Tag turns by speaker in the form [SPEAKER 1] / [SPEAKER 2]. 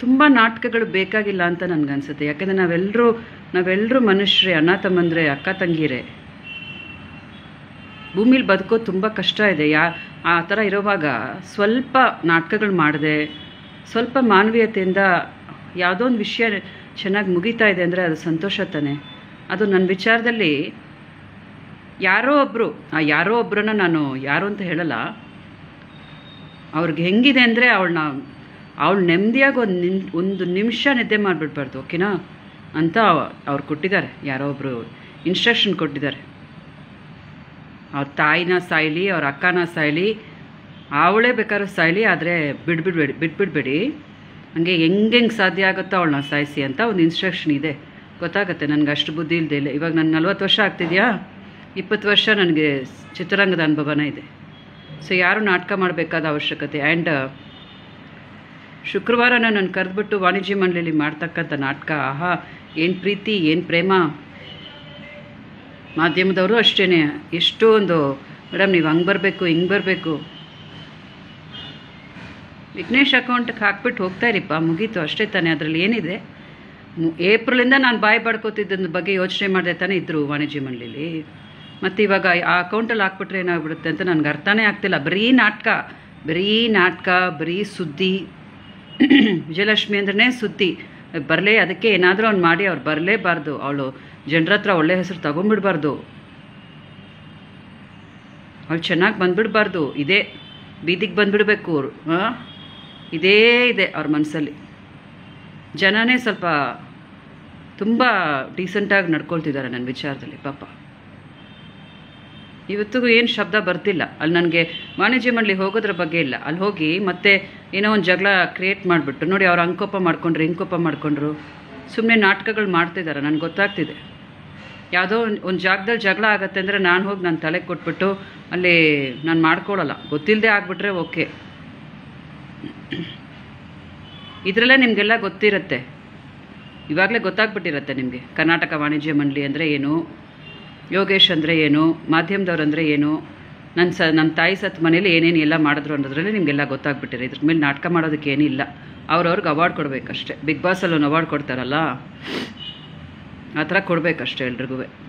[SPEAKER 1] ತುಂಬ ನಾಟಕಗಳು ಬೇಕಾಗಿಲ್ಲ ಅಂತ ನನಗನ್ಸುತ್ತೆ. ಯಾಕೆಂದರೆ ನಾವೆಲ್ಲರೂ ನಾವೆಲ್ಲರೂ ಮನುಷ್ಯರೇ, ಅಣ್ಣ ತಮ್ಮಂದ್ರೆ, ಅಕ್ಕ ತಂಗಿರೇ. ಭೂಮಿಲಿ ಬದುಕೋದು ತುಂಬ ಕಷ್ಟ ಇದೆ. ಯಾ, ಆ ಥರ ಇರೋವಾಗ ಸ್ವಲ್ಪ ನಾಟಕಗಳು ಮಾಡಿದೆ, ಸ್ವಲ್ಪ ಮಾನವೀಯತೆಯಿಂದ ಯಾವುದೋ ಒಂದು ವಿಷಯ ಚೆನ್ನಾಗಿ ಮುಗಿತಾ ಇದೆ ಅಂದರೆ ಅದು ಸಂತೋಷ ತಾನೆ. ಅದು ನನ್ನ ವಿಚಾರದಲ್ಲಿ ಯಾರೋ ಒಬ್ಬರು ಆ ಯಾರೋ ಒಬ್ಬರನ್ನ ನಾನು ಯಾರು ಅಂತ ಹೇಳಲ್ಲ. ಅವ್ರಿಗೆ ಹೆಂಗಿದೆ ಅಂದರೆ ಅವಳನ್ನ ಅವಳು ನೆಮ್ಮದಿಯಾಗಿ ಒಂದು ನಿಮ್, ಒಂದು ನಿಮಿಷ ನಿದ್ದೆ ಮಾಡಿಬಿಡ್ಬಾರ್ದು, ಓಕೆನಾ? ಅಂತ ಅವ್ರು ಕೊಟ್ಟಿದ್ದಾರೆ, ಯಾರೋ ಒಬ್ಬರು ಇನ್ಸ್ಟ್ರಕ್ಷನ್ ಕೊಟ್ಟಿದ್ದಾರೆ. ಅವ್ರ ತಾಯಿನ ಸಾಯ್ಲಿ, ಅವ್ರ ಅಕ್ಕನ ಸಾಯ್ಲಿ, ಅವಳೇ ಬೇಕಾದ್ರೂ ಸಾಯಲಿ, ಆದರೆ ಬಿಡ್ಬಿಡ್ಬೇಡಿ, ಬಿಟ್ಬಿಡ್ಬೇಡಿ. ಹಂಗೆ ಹೆಂಗೆ ಸಾಧ್ಯ ಆಗುತ್ತೋ ಅವಳನ್ನ ಸಾಯಿಸಿ ಅಂತ ಒಂದು ಇನ್ಸ್ಟ್ರಕ್ಷನ್ ಇದೆ. ಗೊತ್ತಾಗುತ್ತೆ, ನನಗೆ ಅಷ್ಟು ಬುದ್ಧಿ ಇಲ್ಲದೆ ಇಲ್ಲ. ಇವಾಗ ನಾನು ನಲ್ವತ್ತು ವರ್ಷ ಆಗ್ತಿದೆಯಾ? ಇಪ್ಪತ್ತು ವರ್ಷ ನನಗೆ ಚಿತ್ರರಂಗದ ಅನುಭವನೇ ಇದೆ. ಸೊ ಯಾರು ನಾಟಕ ಮಾಡಬೇಕಾದ ಅವಶ್ಯಕತೆ? ಆ್ಯಂಡ್ ಶುಕ್ರವಾರ ನಾನು ಕರೆದ್ಬಿಟ್ಟು ವಾಣಿಜ್ಯ ಮಂಡಳಿಲಿ ಮಾಡ್ತಕ್ಕಂಥ ನಾಟಕ. ಆಹಾ, ಏನು ಪ್ರೀತಿ, ಏನು ಪ್ರೇಮ? ಮಾಧ್ಯಮದವರು ಅಷ್ಟೇ ಎಷ್ಟೊಂದು ಮೇಡಮ್, ನೀವು ಹಂಗೆ ಬರಬೇಕು, ಹಿಂಗೆ ಬರಬೇಕು. ವಿಘ್ನೇಶ್ ಅಕೌಂಟ್ಗೆ ಹಾಕ್ಬಿಟ್ಟು ಹೋಗ್ತಾ ಇರಿಪ್ಪ. ಮುಗೀತು, ಅಷ್ಟೇ ತಾನೇ. ಅದರಲ್ಲಿ ಏನಿದೆ? ಏಪ್ರಿಲಿಂದ ನಾನು ಬಾಯಿ ಪಡ್ಕೋತಿದ್ದ ಬಗ್ಗೆ ಯೋಚನೆ ಮಾಡಿದೆ ತಾನೇ ಇದ್ದರು ವಾಣಿಜ್ಯ ಮಂಡಳಿಲಿ. ಮತ್ತು ಇವಾಗ ಆ ಅಕೌಂಟಲ್ಲಿ ಹಾಕ್ಬಿಟ್ರೆ ಏನಾಗ್ಬಿಡುತ್ತೆ ಅಂತ ನನಗೆ ಅರ್ಥನೇ ಆಗ್ತಿಲ್ಲ. ಬರೀ ನಾಟಕ ಬರೀ ನಾಟಕ, ಬರೀ ಸುದ್ದಿ. ವಿಜಯಲಕ್ಷ್ಮಿ ಅಂದ್ರೆ ಸುದ್ದಿ. ಬರಲೇ, ಅದಕ್ಕೆ ಏನಾದರೂ ಅವ್ನು ಮಾಡಿ, ಅವ್ರು ಬರಲೇಬಾರ್ದು. ಅವಳು ಜನರ ಹತ್ರ ಒಳ್ಳೆ ಹೆಸರು ತಗೊಂಡ್ಬಿಡ್ಬಾರ್ದು ಅವಳು ಚೆನ್ನಾಗಿ ಬಂದ್ಬಿಡ್ಬಾರ್ದು. ಇದೇ ಬೀದಿಗೆ ಬಂದ್ಬಿಡ್ಬೇಕು. ಅವರು ಹಾಂ? ಇದೇ ಇದೆ ಅವ್ರ ಮನಸ್ಸಲ್ಲಿ ಜನನೇ ಸ್ವಲ್ಪ ತುಂಬ ಡೀಸೆಂಟಾಗಿ ನಡ್ಕೊಳ್ತಿದ್ದಾರೆ ನನ್ನ ವಿಚಾರದಲ್ಲಿ, ಪಾಪ. ಇವತ್ತಿಗೂ ಏನು ಶಬ್ದ ಬರ್ತಿಲ್ಲ ಅಲ್ಲಿ ನನಗೆ ವಾಣಿಜ್ಯ ಮಂಡಳಿ ಹೋಗೋದ್ರ ಬಗ್ಗೆ ಇಲ್ಲ. ಅಲ್ಲಿ ಹೋಗಿ ಮತ್ತೆ ಏನೋ ಒಂದು ಜಗಳ ಕ್ರಿಯೇಟ್ ಮಾಡಿಬಿಟ್ಟು, ನೋಡಿ ಅವ್ರು ಅಂಕೋಪ ಮಾಡ್ಕೊಂಡ್ರು ಹಿಂಕೋಪ ಮಾಡ್ಕೊಂಡ್ರು. ಸುಮ್ಮನೆ ನಾಟಕಗಳು ಮಾಡ್ತಿದ್ದಾರೆ ನನಗೆ ಗೊತ್ತಾಗ್ತಿದೆ. ಯಾವುದೋ ಒಂದು ಒಂದು ಜಾಗದಲ್ಲಿ ಜಗಳ ಆಗುತ್ತೆ ಅಂದರೆ ನಾನು ಹೋಗಿ ನಾನು ತಲೆ ಕೊಟ್ಬಿಟ್ಟು ಅಲ್ಲಿ ನಾನು ಮಾಡ್ಕೊಳ್ಳಲ್ಲ ಗೊತ್ತಿಲ್ಲದೆ ಆಗಿಬಿಟ್ರೆ ಓಕೆ. ಇದರಲ್ಲೇ ನಿಮಗೆಲ್ಲ ಗೊತ್ತಿರುತ್ತೆ. ಇವಾಗಲೇ ಗೊತ್ತಾಗ್ಬಿಟ್ಟಿರುತ್ತೆ ನಿಮಗೆ. ಕರ್ನಾಟಕ ವಾಣಿಜ್ಯ ಮಂಡಳಿ ಅಂದರೆ ಏನು? ಯೋಗೇಶ್ ಅಂದರೆ ಏನು? ಮಾಧ್ಯಮದವ್ರು ಅಂದರೆ ಏನು? ನನ್ನ ಸ ನಮ್ಮ ತಾಯಿ ಸತ್ ಮನೇಲಿ ಏನೇನು ಎಲ್ಲ ಮಾಡಿದ್ರು ಅನ್ನೋದ್ರಲ್ಲಿ ನಿಮಗೆಲ್ಲ ಗೊತ್ತಾಗ್ಬಿಟ್ಟಿದೆ. ಇದ್ರ ಮೇಲೆ ನಾಟಕ ಮಾಡೋದಕ್ಕೆ ಏನಿಲ್ಲ. ಅವ್ರವ್ರಿಗೆ ಅವಾರ್ಡ್ ಕೊಡಬೇಕಷ್ಟೆ. ಬಿಗ್ ಬಾಸಲ್ಲಿ ಒಂದು ಅವಾರ್ಡ್ ಕೊಡ್ತಾರಲ್ಲ? ಆ ಥರ ಕೊಡಬೇಕಷ್ಟೆ ಎಲ್ರಿಗೂ